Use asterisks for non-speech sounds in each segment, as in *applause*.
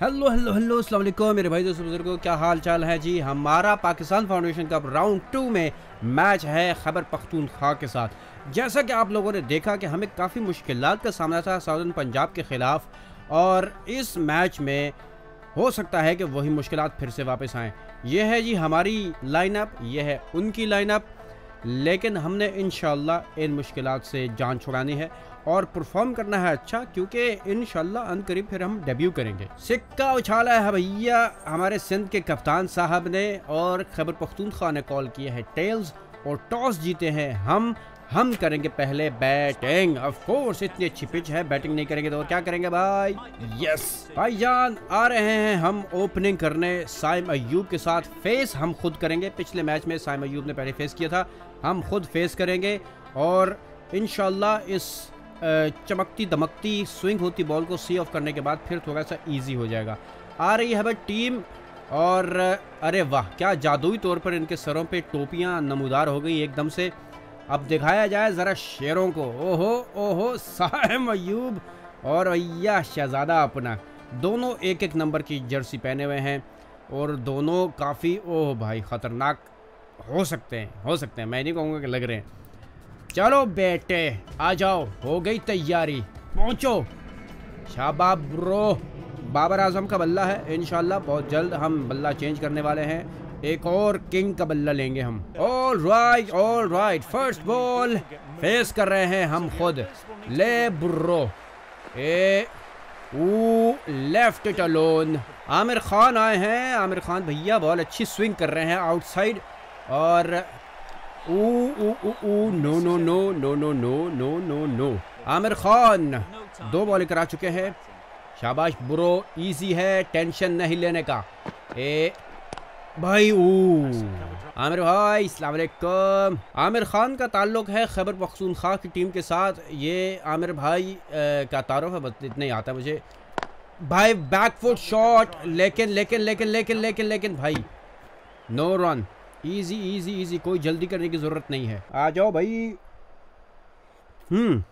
Hello hello hello वालेकुम मेरे भाई दोस्तों, बुज़ुर्गों, क्या हाल चाल है? जी, हमारा Pakistan foundation cup round two में मैच है खैबर पख्तूनख्वा के साथ। जैसा कि आप लोगों ने देखा कि हमें काफ़ी मुश्किल का सामना था साउदर्न पंजाब के ख़िलाफ़, और इस मैच में हो सकता है कि वही मुश्किल फिर से वापस आएँ। यह है जी हमारी लाइनअप यह है उनकी लाइनअप लेकिन हमने इन इन मुश्किल से जान छुड़ानी है। और परफॉर्म करना है अच्छा क्योंकि इन अन करीब फिर हम डेब्यू करेंगे। सिक्का उछाला है भैया, हमारे सिंध के कप्तान साहब ने और खैबर पख्तूनख्वा ने कॉल किया है टेल्स और टॉस जीते हैं हम। हम करेंगे पहले बैटिंग ऑफ़ कोर्स इतनी अच्छी पिच है बैटिंग नहीं करेंगे तो क्या करेंगे भाई? यस भाई जान आ रहे हैं हम ओपनिंग करने। साइम अयूब के साथ फेस हम खुद करेंगे। पिछले मैच में साइम अयूब ने पहले फेस किया था। हम खुद फेस करेंगे और इनशाला इस चमकती दमकती स्विंग होती बॉल को सी ऑफ़ करने के बाद फिर थोड़ा सा ईजी हो जाएगा। आ रही है भाई टीम और, अरे वाह, क्या जादुई तौर पर इनके सरों पे टोपियाँ नमूदार हो गई एकदम से। अब दिखाया जाए ज़रा शेरों को। ओहो ओहो साहम अयूब और भैया शहजादा अपना। दोनों एक एक नंबर की जर्सी पहने हुए हैं और दोनों काफ़ी, ओह भाई, ख़तरनाक हो सकते हैं, हो सकते हैं। मैं नहीं कहूँगा कि लग रहे हैं। चलो बेटे, आ जाओ, हो गई तैयारी। पहुंचो। शाबाब ब्रो। बाबर आज़म का बल्ला है इनशाला बहुत जल्द हम बल्ला चेंज करने वाले हैं। एक और किंग का बल्ला लेंगे हम। All right all right first ball face कर रहे हैं हम खुद। ले bro. A left it alone Aamir Khan आए हैं। आमिर खान भैया बहुत अच्छी स्विंग कर रहे हैं आउटसाइड और no no no no no no no no no Aamir Khan दो बॉल करा चुके हैं शाबाश ब्रो इजी है टेंशन नहीं लेने का ए भाई ओ आमिर भाई अलैक्म आमिर खान का ताल्लुक है खैबर पख्तूनख्वा की टीम के साथ ये आमिर भाई का तारुफ है बस इतना ही आता मुझे भाई बैक फुट शॉट लेकिन लेकिन लेकिन लेकिन लेकिन लेकिन भाई no run easy easy easy कोई जल्दी करने की ज़रूरत नहीं है। आ जाओ भाई। हम्म।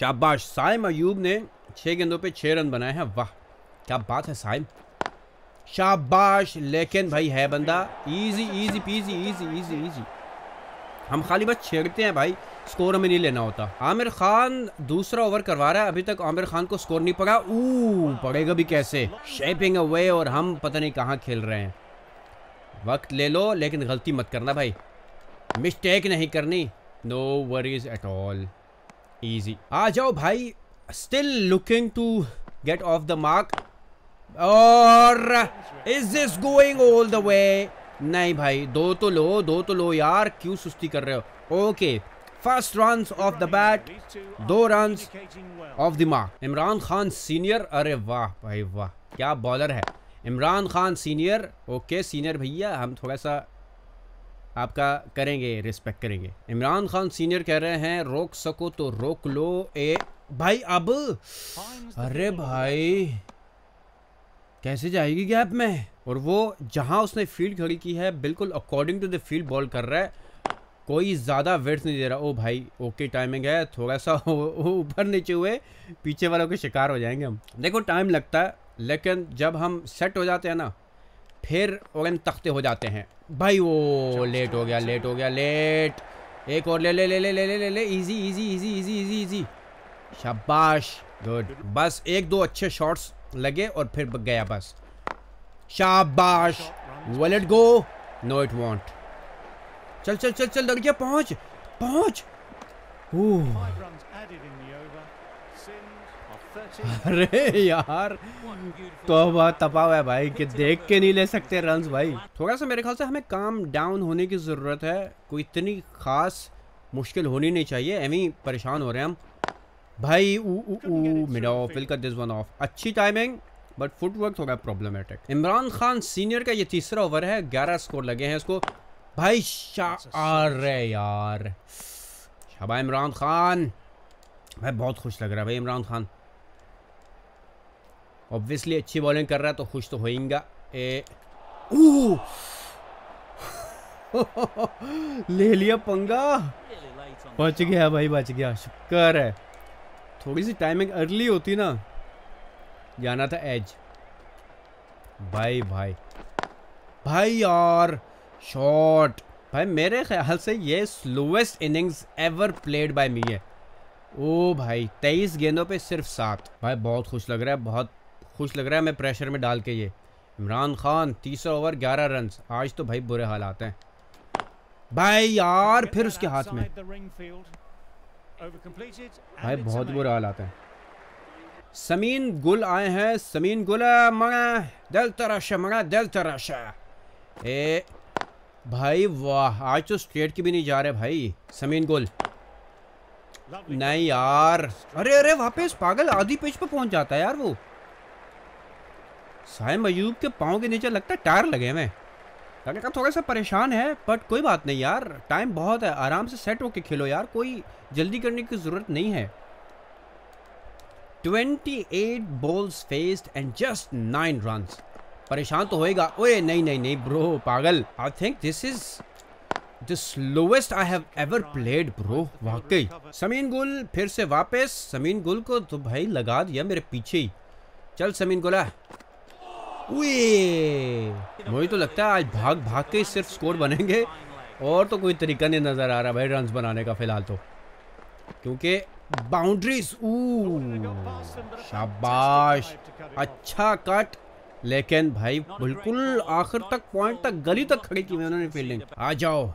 शाबाश, साइम अयूब ने छह गेंदों पे छह रन बनाए हैं। वाह, क्या बात है साइम। शाबाश, लेकिन भाई है बंदा। Easy easy peasy easy easy easy हम खाली बस छेड़ते हैं भाई। स्कोर हमें नहीं लेना होता। आमिर खान दूसरा ओवर करवा रहा है। अभी तक आमिर खान को स्कोर नहीं पड़ा। ऊ, पड़ेगा भी कैसे? शेपिंग अवे और हम पता नहीं कहाँ खेल रहे हैं। वक्त ले लो, लेकिन गलती मत करना भाई। मिस्टेक नहीं करनी। No worries at all easy आ जाओ भाई। Still looking to get off the mark और is this going all the way नहीं भाई, दो तो लो, दो तो लो यार। क्यों सुस्ती कर रहे हो? Okay first run off the bat दो run off the mark Imran Khan senior अरे वाह भाई वाह। क्या बॉलर है। Imran Khan senior, okay, senior भैया, हम थोड़ा सा आपका करेंगे रिस्पेक्ट करेंगे। इमरान खान सीनियर कह रहे हैं, रोक सको तो रोक लो, ए, भाई अब, अरे भाई, कैसे जाएगी गैप में? और वो जहाँ उसने फ़ील्ड खड़ी की है, बिल्कुल according to the field ball कर रहा है, कोई ज़्यादा वेट नहीं दे रहा। ओ भाई ओके टाइमिंग है थोड़ा सा *laughs* ऊपर नीचे हुए, पीछे वालों के शिकार हो जाएँगे हम। देखो टाइम लगता है लेकिन जब हम सेट हो जाते हैं ना, फिर ओगन तख्ते हो जाते हैं। भाई वो लेट हो गया लेट हो गया लेट एक और ले ले ले ले ले ले ले ले easy easy easy easy easy easy शाबाश गुड बस एक, दो अच्छे शॉट्स लगे और फिर गया बस। शाबाश। Let go no it want चल चल चल चल लड़किया पहुँच पहुँच। अरे यार तो तपा हुआ है भाई कि देख के नहीं ले सकते रन्स भाई। थोड़ा सा मेरे ख्याल से हमें काम डाउन होने की ज़रूरत है। कोई इतनी खास मुश्किल होनी नहीं चाहिए एवं परेशान हो रहे हैं हम। भाई, ऊ ऊ कट दिस वन ऑफ़ अच्छी टाइमिंग बट फुटवर्क थोड़ा प्रॉब्लमेटिक इमरान खान सीनियर का ये तीसरा ओवर है, ग्यारह स्कोर लगे हैं इसको। भाई शाह यार। शाबा इमरान खान। भाई बहुत खुश लग रहा है भाई इमरान खान। ऑब्वियसली अच्छी बॉलिंग कर रहा है तो खुश तो होएगा। ए *laughs* ले लिया पंगा। बच गया भाई, बच गया। शुक्र है। थोड़ी सी टाइमिंग अर्ली होती ना। जाना था एज भाई भाई। भाई यार शॉट भाई, मेरे ख्याल से ये slowest innings ever played by me है। ओ भाई, तेईस गेंदों पे सिर्फ़ सात। भाई, बहुत खुश लग रहा है, बहुत खुश लग रहा है मैं प्रेशर में डाल के ये। इमरान खान, तीसरा ओवर ग्यारह रन आज तो भाई बुरे हालात हैं। भाई यार, फिर उसके हाथ में। भाई बहुत बुरे हालात हैं। समीन गुल आए हैं। समीन गुल, मंगा, दिल तराशा मंगा, दिल तराशा ए, भाई वाह, आज तो स्ट्रेट की भी नहीं जा रहे भाई। समीन गुल। नहीं यार। अरे अरे, वापस पागल, आधी पिच पे पहुँच जाता है यार वो। साइम अयूब के पाँव के नीचे लगता है टायर लगे हुए लड़का थोड़ा सा परेशान है बट कोई बात नहीं यार। टाइम बहुत है, आराम से सेट होके खेलो यार, कोई जल्दी करने की ज़रूरत नहीं है। 28 balls faced and just 9 runs परेशान तो होएगा। ओए, नहीं नहीं नहीं ब्रो पागल। I think this is the slowest I have ever played bro वाकई। समीन गुल फिर से वापस। समीन गुल को तो भाई लगा दिया मेरे पीछे ही। चल समीन गुला। मुझे तो लगता है आज भाग भाग के सिर्फ़ स्कोर बनेंगे। और तो कोई तरीका नहीं नज़र आ रहा भाई रन्स बनाने का फ़िलहाल तो। क्योंकि बाउंड्रीज शाबाश। अच्छा कट लेकिन भाई बिल्कुल आखिर तक पॉइंट तक, गली तक खड़ी की उन्होंने फील्डिंग आ जाओ।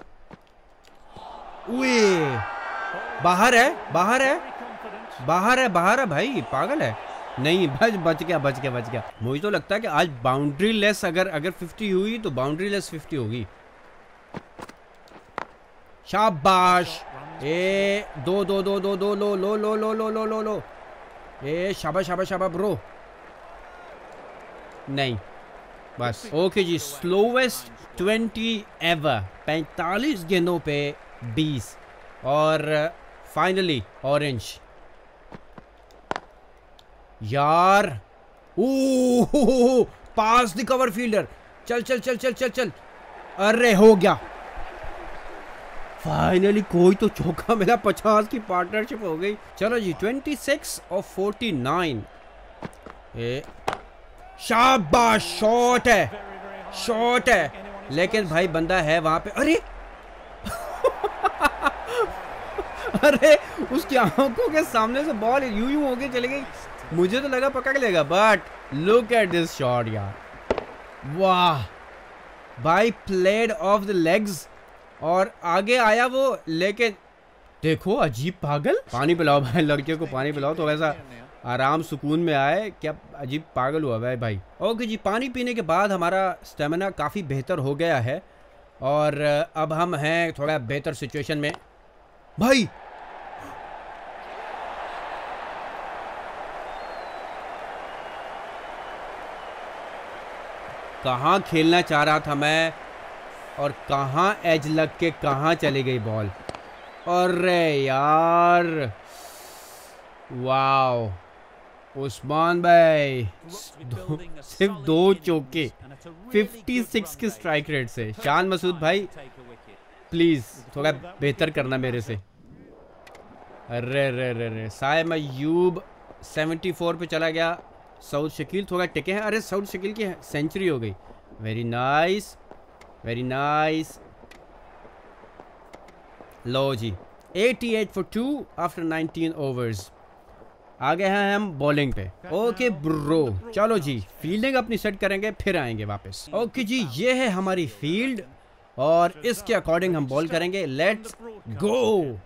बाहर है बाहर है। बाहर है बाहर है भाई, पागल है। नहीं, बच बच गया बच गया बच गया। मुझे तो लगता है कि आज बाउंड्री लेस अगर अगर 50 हुई तो बाउंड्री लेस 50 होगी। शाबाश। ए, दो दो दो दो दो, लो लो लो लो लो लो लो लो। ए, शाबाश शाबाश शाबाश, ब्रो। नहीं। बस। ओके जी स्लोवेस्ट ट्वेंटी एवर पैंतालीस गेंदों पे बीस। और फाइनली ऑरेंज यार। ओ पास द कवर फील्डर। चल चल चल चल चल चल। अरे, हो गया। फाइनली कोई तो चौका मिला पचास की पार्टनरशिप हो गई। चलो जी ट्वेंटी सिक्स और फोर्टी नाइन शाबाश शॉट है। शॉट है। लेकिन भाई बंदा है वहाँ पे। अरे! *laughs* अरे, उसकी आँखों के सामने से बॉल यूँ यूँ होके चली गई। मुझे तो लगा पकड़ लेगा but look at this shot यार। वाह। भाई प्लेड ऑफ़ द लेग्स और आगे आया वो, लेकिन देखो, अजीब पागल। पानी पिलाओ भाई लड़के को पानी पिलाओ तो वैसा आराम सुकून में आए। क्या अजीब पागल हुआ भाई भाई। ओके जी, पानी पीने के बाद हमारा स्टेमिना काफ़ी बेहतर हो गया है। और अब हम हैं थोड़ा बेहतर सिचुएशन में। भाई कहाँ खेलना चाह रहा था मैं और कहाँ एज लग के कहाँ चली गई बॉल। अरे यार वाओ उस्मान भाई दो, सिर्फ़ दो चौके 56 के स्ट्राइक रेट से। शान मसूद भाई प्लीज़ थोड़ा बेहतर करना मेरे से। अरे रे रे रे साइम अयूब 74 पे चला गया। साउथ शकील थोड़ा टिके हैं। अरे, साउथ शकील की सेंचुरी हो गई। वेरी नाइस वेरी नाइस लो जी 88 फॉर टू आफ्टर 19 ओवर्स आ गए हैं हम बॉलिंग पे। ओके ब्रो चलो जी फील्डिंग अपनी सेट करेंगे, फिर आएँगे वापस। ओके जी, ये है हमारी फ़ील्ड और इसके अकॉर्डिंग हम बॉल करेंगे। लेट्स गो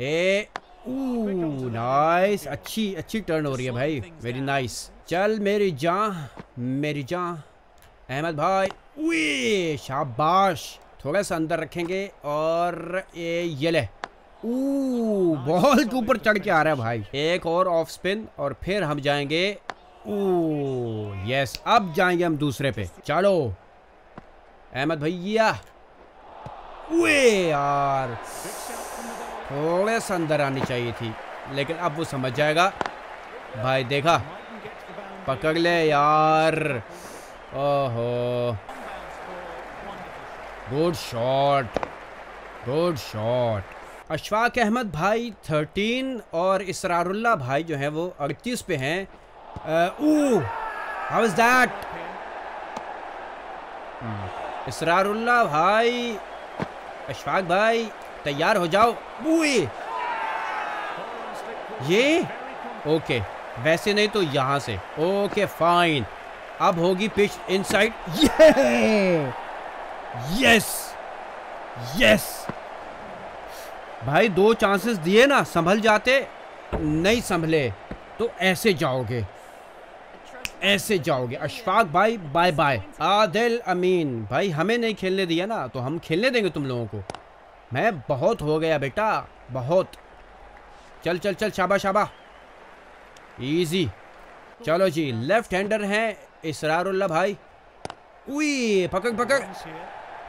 ए नाइस अच्छी अच्छी टर्न हो रही है भाई. वेरी नाइस चल मेरी जान मेरी जान. अहमद भाई. वे शाबाश. थोड़ा सा अंदर रखेंगे और ये ये ले. बॉल के ऊपर चढ़ के आ रहा है भाई. एक और ऑफ़ स्पिन और फिर हम जाएँगे. यस अब जाएँगे हम दूसरे पे. चलो. अहमद भैया. वे यार. थोड़े सा अंदर आनी चाहिए थी, लेकिन अब वो समझ जाएगा। भाई देखा, पकड़ ले यार। ओहो। Good shot good shot Ashfaq Ahmed भाई थर्टीन और इसरारुल्ला भाई जो है वो अड़तीस पे हैं। हाउ इज़ दैट इसरारुल्ला भाई, अशफाक भाई तैयार हो जाओ। बुए ये? ओके, वैसे नहीं तो यहाँ से। Okay, fine. अब होगी पिच इनसाइड। यस! यस! भाई, दो चांसेस दिए ना, संभल जाते, नहीं संभले तो ऐसे जाओगे। ऐसे जाओगे। अशफाक भाई बाय बाय आदिल, अमीन। भाई, हमें नहीं खेलने दिया ना तो हम खेलने देंगे तुम लोगों को। मैं बहुत हो गया बेटा, बहुत। चल चल चल शाबा शाबा इजी चलो जी लेफ़्ट हैंडर हैं इसरारुल्ला भाई। उई, पकड़ पकड़।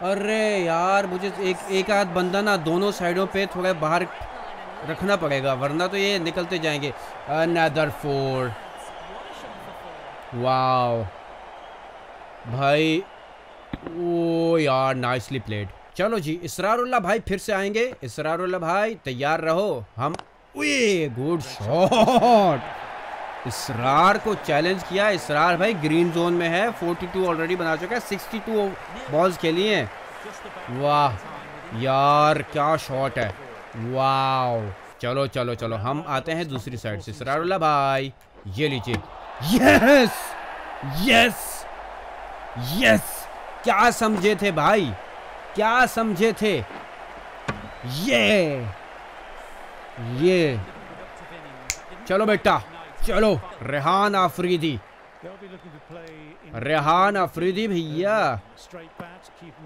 अरे यार, मुझे एक एक आध बंदा ना दोनों साइडों पे थोड़ा बाहर रखना पड़ेगा, वरना तो ये निकलते जाएँगे। अनदर फोर वाओ भाई, ओ यार नाइसली प्लेड चलो जी इसरारुल्ला भाई फिर से आएँगे। इसरारुल्ला भाई, तैयार रहो। हम गुड शॉट इसरार को चैलेंज किया। इसरार भाई ग्रीन जोन में है। 42 ऑलरेडी बना चुका है। 62 बॉल्स खेली हैं। वाह, यार, क्या शॉट है। वाह चलो चलो चलो, हम आते हैं दूसरी साइड से। सरारुल्ला भाई, ये लीजिए। यस यस यस क्या समझे थे भाई? क्या समझे थे? ये। ये। चलो बेटा चलो। रेहान आफरीदी। रेहान आफरीदी भैया।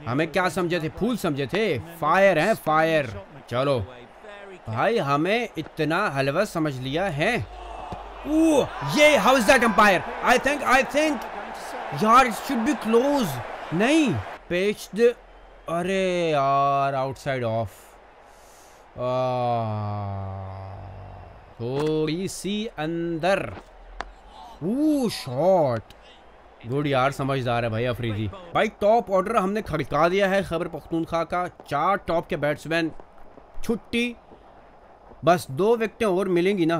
हमें क्या समझे थे? फूल समझे थे। फायर है फायर। चलो। भाई हमें इतना हलवा समझ लिया है। ओ, ये how is that umpire I think I think यार इट शुड बी क्लोज नहीं पेच्ड अरे यार आउटसाइड ऑफ़ थोड़ी सी अंदर। शॉट गुड यार, समझदार है भाई अफरीदी। भाई टॉप ऑर्डर हमने खड़का दिया है खबर पख्तूनखा का। चार टॉप के बैट्समैन छुट्टी। बस दो विकटें और मिलेंगी ना।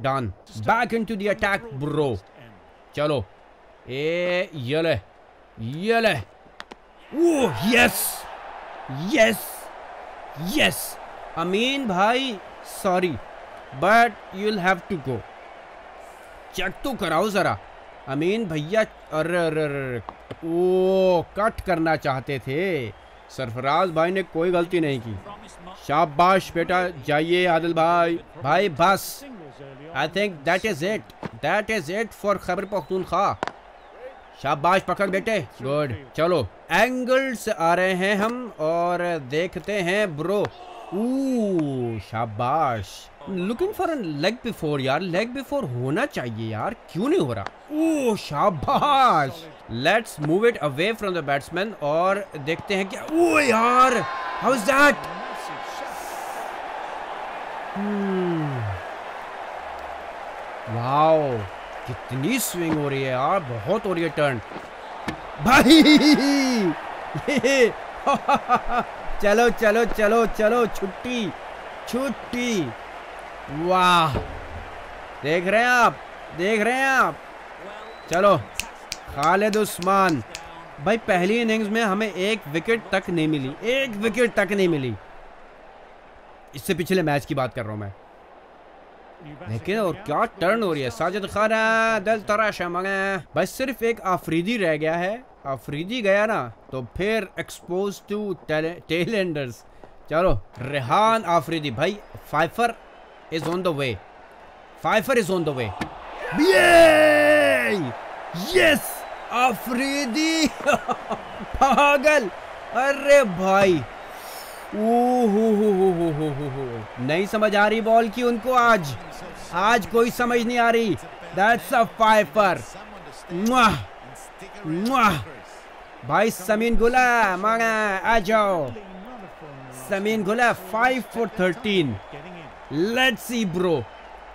Done back into the attack bro चलो। ए, ये ये यस यस यस अमीन भाई sorry but you'll have to go check तो कराओ ज़रा। अमीन भैया, अरे ओ कट करना चाहते थे। सरफराज भाई ने कोई गलती नहीं की। शाबाश बेटा, जाइए आदिल भाई। भाई, बस। I think that is it that is it for Khyber Pakhtunkhwa. शाबाश पकड़ बेटे। गुड चलो। एंगल्स आ रहे हैं हम और देखते हैं ब्रो। शाबाश। Looking for an leg before यार लेग बिफोर होना चाहिए यार, क्यों नहीं हो रहा? ओ शाबाश। Let's move it away from the batsman और देखते हैं क्या ओ यार हाउ इज़ दैट वाओ कितनी स्विंग हो रही है यार, बहुत हो रही है टर्न भाई। चलो चलो चलो चलो, छुट्टी छुट्टी। वाह। देख रहे हैं आप, देख रहे हैं आप। चलो खालिद उस्मान भाई, पहली इनिंग्स में हमें एक विकेट तक नहीं मिली, एक विकेट तक नहीं मिली। इससे पिछले मैच की बात कर रहा हूँ मैं। लेकिन और क्या टर्न हो रही है? साजिद खाना दिल तराशा मंगा। भाई सिर्फ़ एक आफरीदी रह गया है। आफरीदी गया ना तो फिर एक्सपोज टू टेलेंडर्स चलो, रेहान आफरीदी, भाई fifer is on the way fifer is on the way yes Afridi! *laughs* पागल! अरे भाई! नहीं समझ आ रही बॉल की उनको आज। आज कोई समझ नहीं आ रही। दैट्स अ फाइफर भाई, समीन गुला, मांगा, आ जाओ। Sameen Gul five for thirteen let's see bro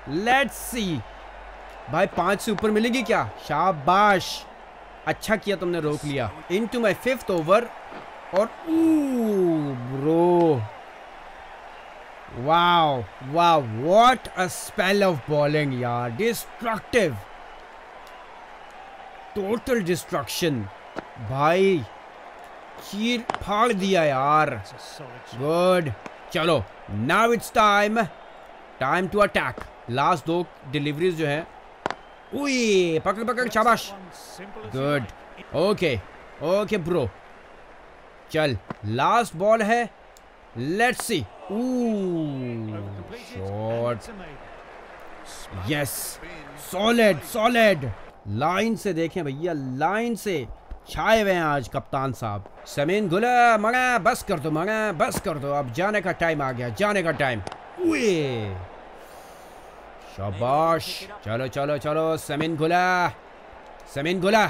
let's see भाई, पाँच से ऊपर मिलेगी क्या? शाबाश। अच्छा किया तुमने, रोक लिया। Into my fifth over और bro wow wow what a spell of bowling यार डिस्ट्रक्टिव टोटल डिस्ट्रक्शन भाई चीर फाड़ दिया यार गुड चलो now it's time time to attack last दो डिलीवरीज जो है उई पकड़ पकड़ शाबाश गुड ओके ओके ब्रो चल लास्ट बॉल है। Let's see shot yes solid solid line से देखें भैया लाइन से छाए हुए हैं आज कप्तान साहब। समीन गुला मगा बस कर दो मगा बस कर दो। अब जाने का टाइम आ गया, जाने का टाइम शाबाश। चलो चलो चलो, समीन गुला समीन गुला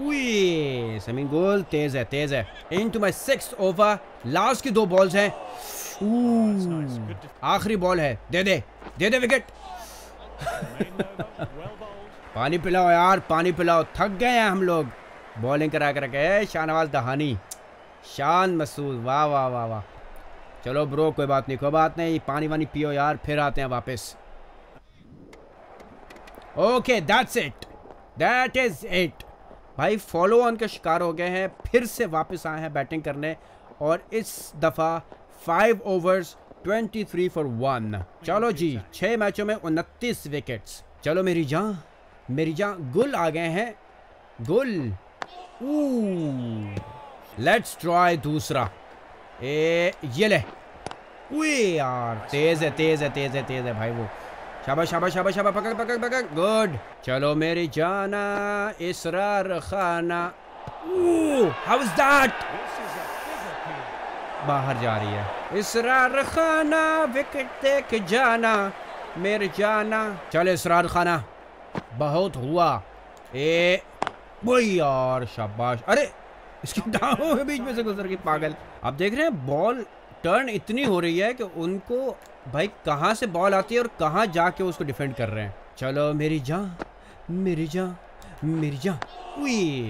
समीन गोल तेज है तेज है to my six over last की दो बॉल्स हैं. आखिरी बॉल है. दे दे दे दे विकेट *laughs* पानी पिलाओ यार, पानी पिलाओ. थक गए हैं हम लोग. बॉलिंग करा कर के. शाहनवाज दहानी. शान मसूद. वाह वाह वाह वाह. चलो ब्रो कोई बात नहीं, कोई बात नहीं. पानी वानी पियो यार, फिर आते हैं वापस. Okay that's it that is it भाई फॉलो ऑन के शिकार हो गए हैं, फिर से वापस आए हैं बैटिंग करने। और इस दफ़ा five overs twenty three for one चलो जी छः मैचों में उनतीस विकेट्स चलो मेरी जान मेरी जान, गुल आ गए हैं। गुल। लेट्स ट्राई दूसरा। ए, ये ले। यार, तेज है तेज है तेज है तेज है भाई वो। शाबाश शाबाश शाबाश शाबाश पकड़ पकड़ पकड़ गुड चलो मेरी जाना इसरार खाना हाउ इज़ दैट बाहर जा रही है। इसरार खाना विकेट देख जाना। मेरे जाना। चल इसरार खाना। बहुत हुआ। ए वही यार शाबाश। अरे इसकी टांगों के बीच में से गुजर गई पागल। आप देख रहे हैं बॉल टर्न इतनी हो रही है कि उनको, भाई, कहाँ से बॉल आती है और कहाँ जाके उसको डिफेंड कर रहे हैं। चलो, मेरी जान मेरी जान मेरी जान।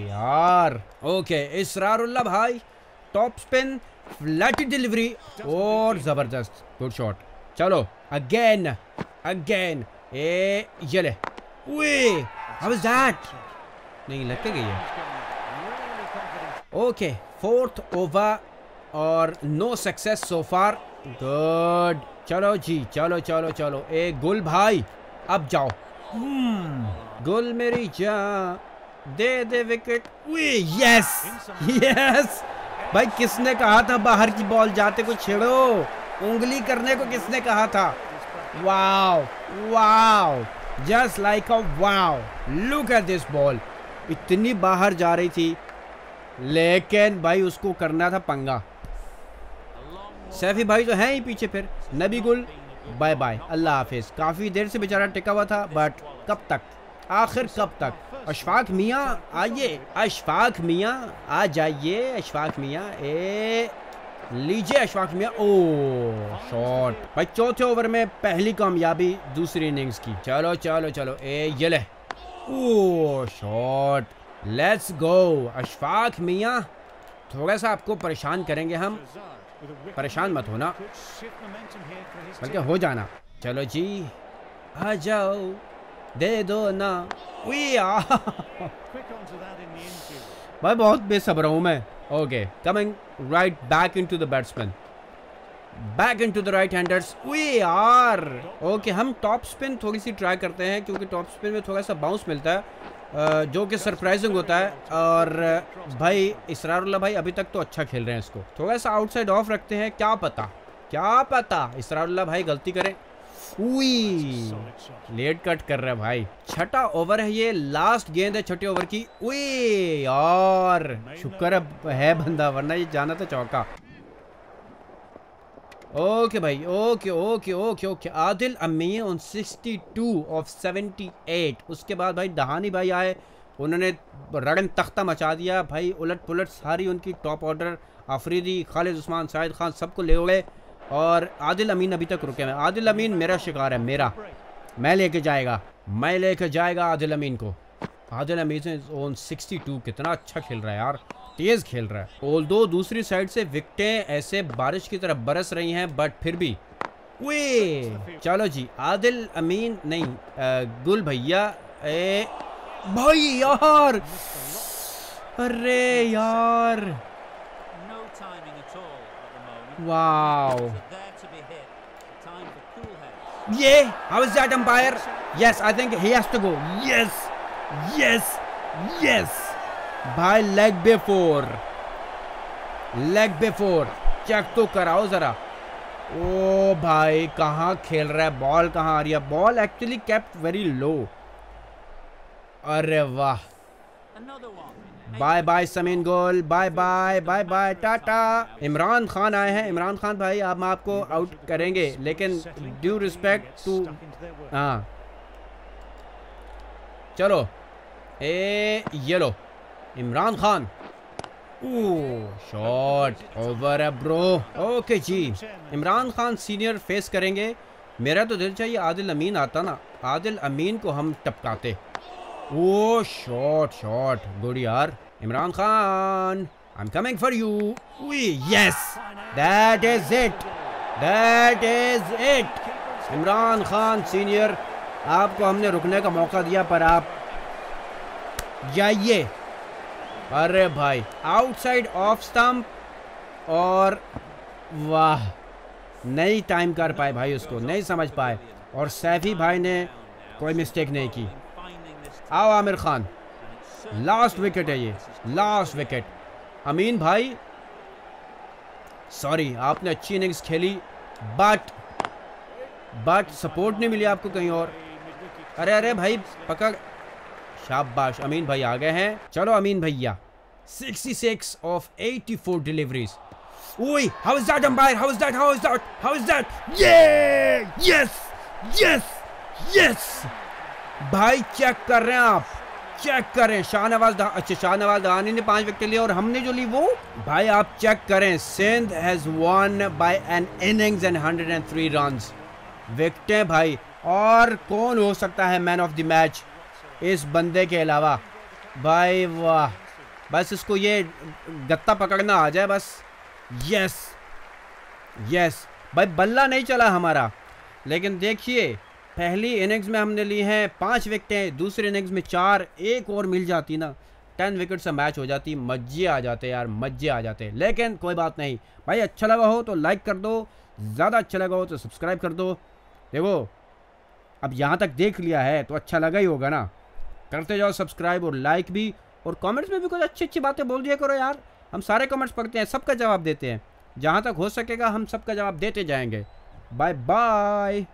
यार। ओके इसरारुल्ला भाई टॉप स्पिन फ्लैट डिलीवरी और ज़बरदस्त गुड शॉट चलो अगेन अगेन ए, ये ले। दैट नहीं लग के गई है। ओके फोर्थ ओवर और no success so far good चलो जी, चलो चलो चलो। ए, गुल भाई, अब जाओ। Hmm. गुल मेरी जा दे दे विकेट यस यस भाई, किसने कहा था बाहर की बॉल जाते को छेड़ो? उंगली करने को किसने कहा था? Wow wow just like a wow look at this ball इतनी बाहर जा रही थी। लेकिन भाई, उसको करना था पंगा। सैफी भाई तो है ही पीछे फिर। नबी गुल बाय बाय अल्लाह हाफिज। काफ़ी देर से बेचारा टिका हुआ था बट कब तक? आखिर कब तक? अशफाक मियाँ, आइए। अशफाक मियाँ, आ जाइए। अशफाक मियाँ, ए, लीजिए अशफाक मियाँ। ओ शॉट भाई, चौथे ओवर में पहली कामयाबी दूसरी इनिंग्स की। चलो चलो चलो। ए, ये ले। ओ शॉट लेट्स गो अशफाक मियाँ, थोड़ा सा आपको परेशान करेंगे हम। परेशान मत होना। बल्कि हो जाना। चलो जी, आ जाओ, दे दो ना। भाई बहुत बेसब्र हूँ मैं। Okay coming right back into the batsman back into the right handers यार। ओके हम टॉप स्पिन थोड़ी सी ट्राई करते हैं, क्योंकि टॉप स्पिन में थोड़ा सा बाउंस मिलता है। जो कि सरप्राइजिंग होता है और भाई इसरारुल्ला भाई अभी तक तो अच्छा खेल रहे हैं इसको। थोड़ा सा आउटसाइड ऑफ़ रखते हैं, क्या पता क्या पता इसरारुल्ला भाई गलती करे। लेट कट कर रहा है भाई। छठा ओवर है ये लास्ट गेंद है छठे ओवर की। उई यार शुक्र है बंदा, वरना ये जाना था चौका। ओके भाई okay okay okay okay Adil Amin on 62 of 78 उसके बाद भाई दहानी भाई आए। उन्होंने रड़न तख्ता मचा दिया। भाई उलट पुलट सारी उनकी टॉप ऑर्डर आफरीदी, खालिद उस्मान, शाहिद खान सबको ले गए। और आदिल अमीन अभी तक रुके हैं। आदिल अमीन मेरा शिकार है, मेरा। मैं लेके जाएगा। मैं लेके जाएगा आदिल अमीन को। आदिल अमीन ओन 62 कितना अच्छा खेल रहा है यार। तेज खेल रहा है। ओल दो दूसरी साइड से विकटें ऐसे बारिश की तरफ़ बरस रही हैं बट फिर भी। वे। चलो जी आदिल अमीन नहीं आ, गुल भैया ए भाई यार। अरे यार. वाओ. ये how is that umpire yes I think he has to go yes yes yes भाई leg before leg before check तो कराओ जरा। ओ भाई, कहाँ खेल रहा है? बॉल कहाँ आ रही है? Ball actually kept very low अरे वाह। Bye bye Sameen Gul bye bye bye bye tata Imran Khan आए हैं। इमरान खान भाई आप आपको आउट करेंगे। लेकिन ड्यू रिस्पेक्ट टू हाँ। चलो। ए, ये लो। इमरान खान। शॉट ओवर है ब्रो ओके जी. इमरान खान सीनियर फेस करेंगे। मेरा तो दिल चाहिए आदिल अमीन आता ना। आदिल अमीन को हम टपकाते। ओ शॉट शॉट गुड यार. Imran Khan I am coming for you yes that is it that is it Imran Khan senior आपको हमने रुकने का मौका दिया, पर आप जाइए। अरे भाई आउटसाइड ऑफ़ स्टंप और वाह, नहीं टाइम कर पाए भाई उसको, नहीं समझ पाए। और सैफी भाई ने कोई मिस्टेक नहीं की। आओ आमिर खान लास्ट विकेट है ये लास्ट विकेट अमीन भाई सॉरी आपने अच्छी इनिंग्स खेली बट बट सपोर्ट नहीं मिली आपको कहीं और। अरे अरे भाई पकड़ शाबाश। अमीन भाई आ गए हैं। चलो अमीन भैया। 66 ऑफ़ 84 डिलीवरीज ओए how is that umpire how is that how is that how is that ये यस यस यस भाई चेक कर रहे हैं आप। चेक करें शाहनवाज अच्छा शाहनवाज दहानी ने पाँच विकेट लिए और हमने जो ली वो? भाई आप चेक करें Sindh has one by an innings and 103 runs विकेटें भाई। और कौन हो सकता है मैन ऑफ़ द मैच इस बंदे के अलावा। भाई वाह। बस इसको ये गत्ता पकड़ना आ जाए बस। यस। यस। भाई बल्ला नहीं चला हमारा। लेकिन देखिए, पहली इनिंग्स में हमने ली हैं पाँच विकेटें, दूसरी इनिंग्स में चार, एक और मिल जाती ना। टेन विकेट से मैच हो जाती मज़े आ जाते यार मज़े आ जाते। लेकिन कोई बात नहीं। भाई अच्छा लगा हो तो लाइक कर दो, ज़्यादा अच्छा लगा हो तो सब्सक्राइब कर दो। देखो, अब यहाँ तक देख लिया है तो अच्छा लगा ही होगा ना। करते जाओ सब्सक्राइब और लाइक भी, और कमेंट्स में भी कुछ अच्छी अच्छी बातें बोल दिया करो यार। हम सारे कमेंट्स पढ़ते हैं, सबका जवाब देते हैं। जहाँ तक हो सकेगा, हम सबका जवाब देते जाएँगे। Bye bye